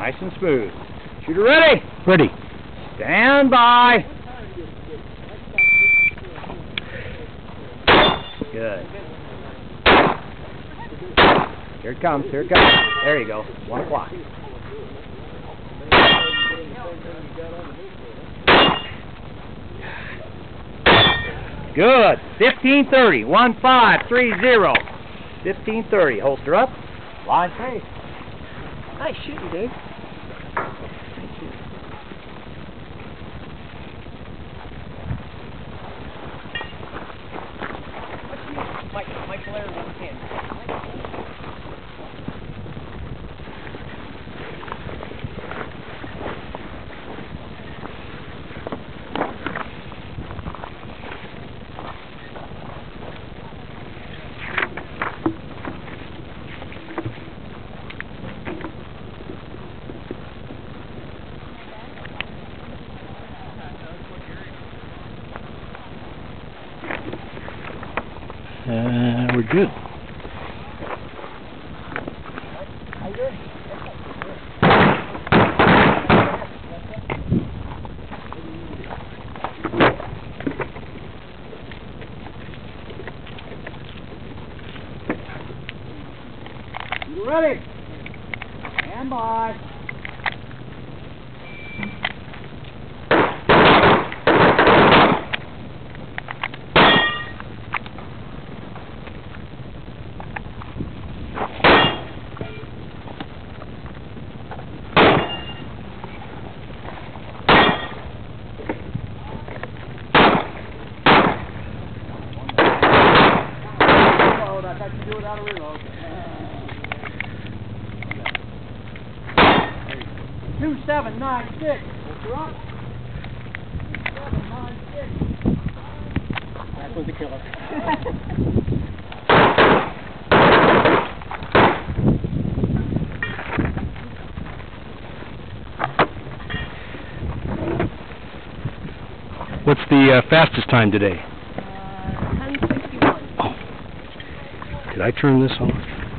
Nice and smooth. Shooter ready. Ready. Stand by. Good. Here it comes. Here it comes. There you go. One o'clock. Good. Fifteen thirty. One five three zero. Fifteen thirty. Holster up. Line three. Nice shooting, Dave. Larry with Uh, we're good. Ready? Stand by. Reload. I you do it out of reload. Two seven nine six. Two seven nine six. That was a killer. What's the uh, fastest time today? Did I turn this on?